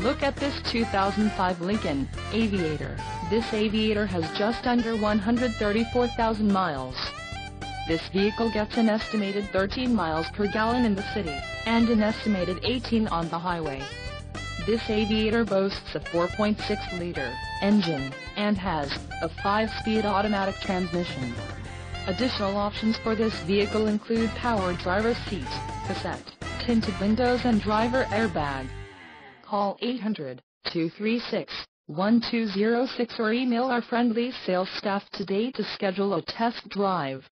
Look at this 2005 Lincoln Aviator. This Aviator has just under 134,000 miles. This vehicle gets an estimated 13 miles per gallon in the city, and an estimated 18 on the highway. This Aviator boasts a 4.6-liter engine, and has a 5-speed automatic transmission. Additional options for this vehicle include power driver seat, cassette, tinted windows and driver airbag. Call 800-236-1206 or email our friendly sales staff today to schedule a test drive.